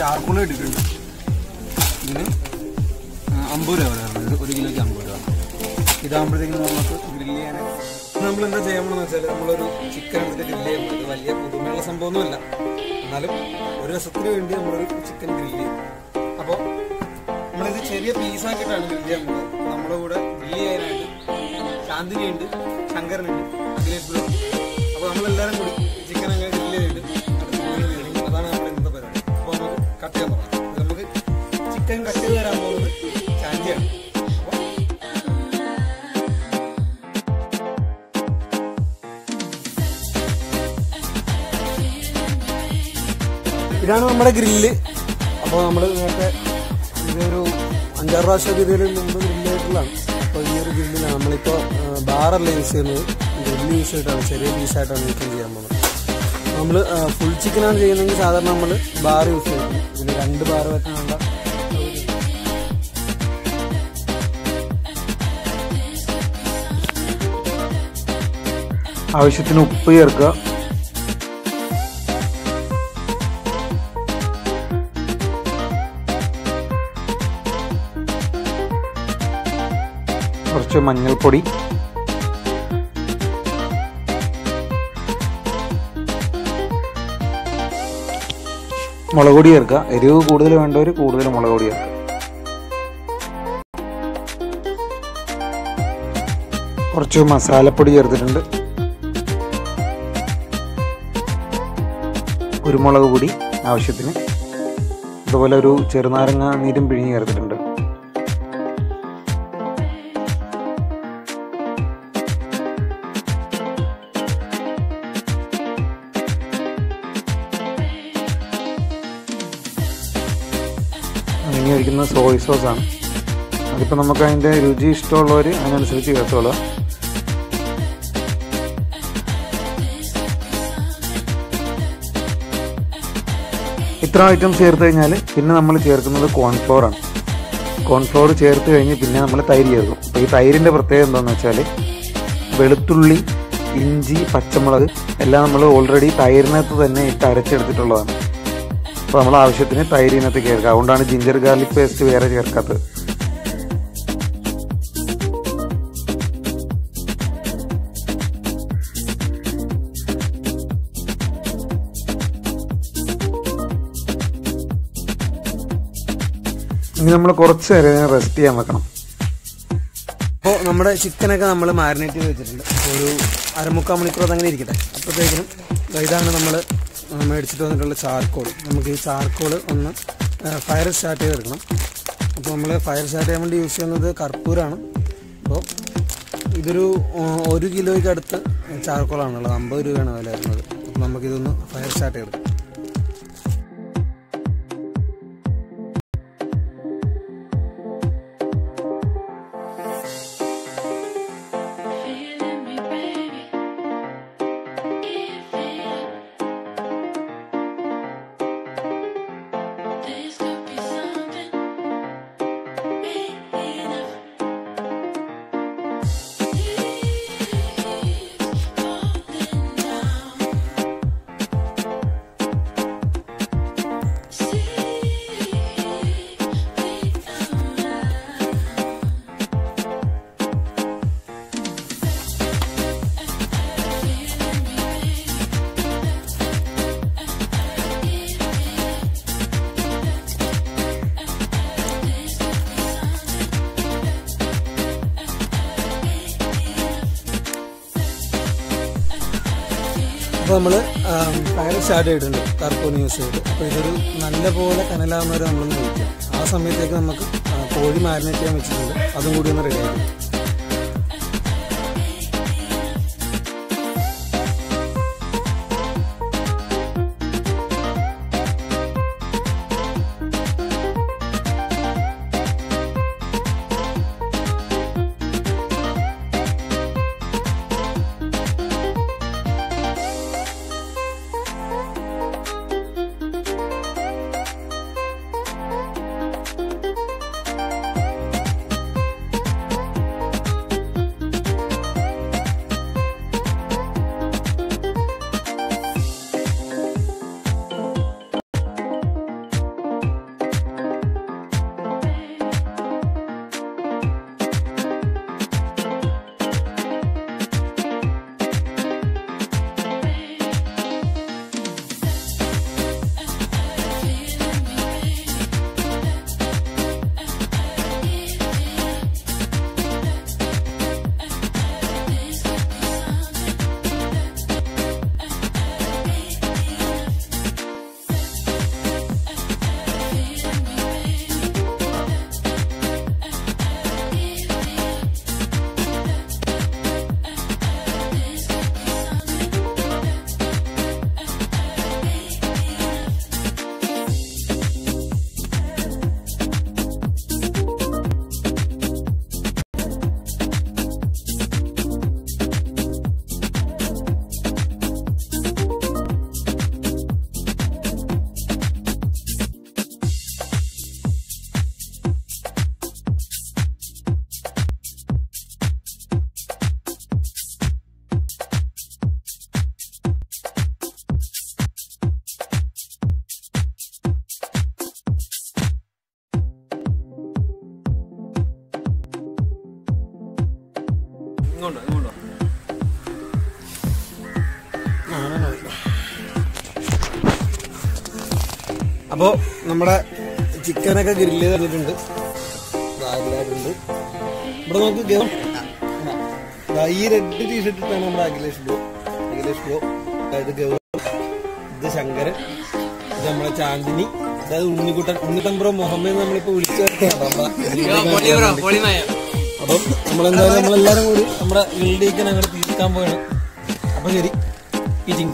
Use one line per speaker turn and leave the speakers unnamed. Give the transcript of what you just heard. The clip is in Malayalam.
ചാർക്കോൾ എടുക്കുന്നുണ്ട് ഇതിന് അമ്പത് രൂപ വരുന്നത് ഒരു കിലോയ്ക്ക് അമ്പത് രൂപ. ഇതാകുമ്പോഴത്തേക്കും നമുക്ക് ഗ്രില്ല് ചെയ്യാൻ നമ്മൾ എന്താ ചെയ്യണമെന്ന് വെച്ചാൽ നമ്മളൊരു ചിക്കൻ എടുത്തിട്ട് ഗ്രില്ല് ചെയ്യുമ്പോൾ വലിയ പുതുമയുള്ള സംഭവമൊന്നുമല്ല. എന്നാലും ഒരു രസത്തിന് വേണ്ടി നമ്മളൊരു ചിക്കൻ ഗ്രില്ല് ചെയ്യും. അപ്പോൾ നമ്മളിത് ചെറിയ പീസാക്കിയിട്ടാണ് ഗ്രില്ല് ചെയ്യാൻ പോകുന്നത്. നമ്മുടെ കൂടെ ഗ്രില്ല് ചെയ്യാനായിട്ട് ശാന്തിനിയുണ്ട് ശങ്കരനുണ്ട് അഖിലേഷ് അപ്പോൾ നമ്മളെല്ലാവരും കൂടി നമുക്ക് കട്ട് ചെയ്യാൻ തുടങ്ങാം നമുക്ക് ചിക്കൻ കട്ട് തരാൻ പോകുന്നത് ചാഞ്ചിയാണ് ഇതാണ് നമ്മുടെ ഗ്രില്ല്. അപ്പോൾ നമ്മൾ നേരത്തെ ഇതൊരു അഞ്ചാറ് പ്രാവശ്യം ഇതിൽ മുമ്പ് ഗ്രില്ലായിട്ടുള്ളതാണ്. അപ്പോൾ ഈ ഒരു ഗ്രില്ലിലാണ് നമ്മളിപ്പോൾ ബാറല്ല യൂസ് ചെയ്യുന്നത്. ഗ്രില്ല് യൂസ് ചെയ്തിട്ടാണ് ചെറിയ പീസായിട്ടാണ് ചിക്കൻ ചെയ്യാൻ പോകുന്നത്. നമ്മൾ ഫുൾ ചിക്കനാണ് ചെയ്യുന്നതെങ്കിൽ സാധാരണ നമ്മൾ ബാർ യൂസ് ചെയ്യും. ഇതിന് രണ്ട് ബാർ വെക്കാനുള്ള
ആവശ്യത്തിന് ഉപ്പ് ചേർക്കുക. കുറച്ച് മഞ്ഞൾപ്പൊടി. മുളക് പൊടി ചേർക്കുക. എരിവ് കൂടുതൽ വേണ്ടവർ കൂടുതൽ മുളക് പൊടി ചേർക്കുക. കുറച്ച് മസാലപ്പൊടി ചേർത്തിട്ടുണ്ട്. കുരുമുളക് പൊടി ആവശ്യത്തിന്. അതുപോലെ ഒരു ചെറുനാരങ്ങ നീരും പിഴിഞ്ഞ് ചേർത്തിട്ടുണ്ട്. ഒഴിക്കുന്ന സോയ് സോസാണ് അതിപ്പോൾ നമുക്ക് അതിന്റെ രുചി ഇഷ്ടമുള്ളവർ അതിനനുസരിച്ച് ചേർത്തോളാം. ഇത്ര ഐറ്റംസ് ചേർത്ത് കഴിഞ്ഞാൽ പിന്നെ നമ്മൾ ചേർക്കുന്നത് കോൺഫ്ലോർ ആണ്. കോൺഫ്ലോർ ചേർത്ത് കഴിഞ്ഞ് പിന്നെ നമ്മൾ തൈര് ചേർക്കും. അപ്പോൾ ഈ തൈരിന്റെ പ്രത്യേകത എന്താണെന്ന് വെച്ചാൽ വെളുത്തുള്ളി ഇഞ്ചി പച്ചമുളക് എല്ലാം നമ്മൾ ഓൾറെഡി തൈരിനകത്ത് തന്നെ ഇട്ട് അരച്ചെടുത്തിട്ടുള്ളതാണ്. അപ്പോൾ നമ്മൾ ആവശ്യത്തിന് തൈരിനകത്ത് ചേർക്കുക അതുകൊണ്ടാണ് ജിഞ്ചർ ഗാർലിക് പേസ്റ്റ് വേറെ ചേർക്കാത്തത്. ഇനി നമ്മൾ കുറച്ച് നേരം റെസ്റ്റ് ചെയ്യാൻ വെക്കണം.
അപ്പോൾ നമ്മുടെ ചിക്കനൊക്കെ നമ്മൾ മാരിനേറ്റ് ചെയ്ത് വെച്ചിട്ടുണ്ട്. ഒരു അരമുക്കാൽ മണിക്കൂർ അതങ്ങനെ ഇരിക്കട്ടെ. അപ്പോഴത്തേക്കിനും ഇതാണ് നമ്മൾ മേടിച്ചിട്ട് വന്നിട്ടുള്ള ചാർക്കോൾ. നമുക്ക് ഈ ചാർക്കോൾ ഒന്ന് ഫയർ സ്റ്റാർട്ട് ചെയ്തെടുക്കണം. അപ്പോൾ നമ്മൾ ഫയർ സ്റ്റാർട്ട് ചെയ്യാൻ വേണ്ടി യൂസ് ചെയ്യുന്നത് കർപ്പൂരാണ്. അപ്പോൾ ഇതൊരു ഒരു കിലോയ്ക്ക് അടുത്ത് ചാർക്കോളാണുള്ളത് അമ്പത് രൂപയാണ് വില വരുന്നത്. അപ്പോൾ നമുക്കിതൊന്ന് ഫയർ സ്റ്റാർട്ട് ചെയ്തെടുക്കാം. അപ്പോൾ നമ്മൾ ഫയർ സ്റ്റാർട്ട് ചെയ്തിട്ടുണ്ട് കർപ്പൂർ യൂസ് ചെയ്ത് അപ്പോൾ ഇതൊരു നല്ല പോലെ കനലാവുന്നവരെ നമ്മളൊന്ന് വെയിറ്റ് ആ സമയത്തേക്ക് നമുക്ക് കോഴി മാരിനേറ്റ് ചെയ്യാൻ വെച്ചിട്ടുണ്ട്. അതും കൂടി ഒന്ന് റെഡി ആക്കും. അപ്പോ നമ്മുടെ ചിക്കനൊക്കെ ഗ്രില്ല് ചെയ്തിട്ടുണ്ട്. ഇവിടെ നമുക്ക് ഈ റെഡ് ടീഷർട്ട് ഇട്ടാണ് നമ്മുടെ അഖിലേഷ് ബ്രോ. അഖിലേഷ് ബ്രോ അതായത് ഗൗ ഇത് ശങ്കരൻ ഇത് നമ്മുടെ ചാന്ദിനി അതായത് ഉണ്ണിക്കുട്ടൻ ഉണ്ണിത്തമ്പ്രോ മുഹമ്മദ് നമ്മളിപ്പോ വിളിച്ചു അപ്പം നമ്മളെന്തായാലും നമ്മളെല്ലാരും കൂടി നമ്മുടെ വീട്ടിലേക്ക് അങ്ങനെ തീർക്കാൻ പോയാണ് അപ്പൊ ശരി ഈ ടൈം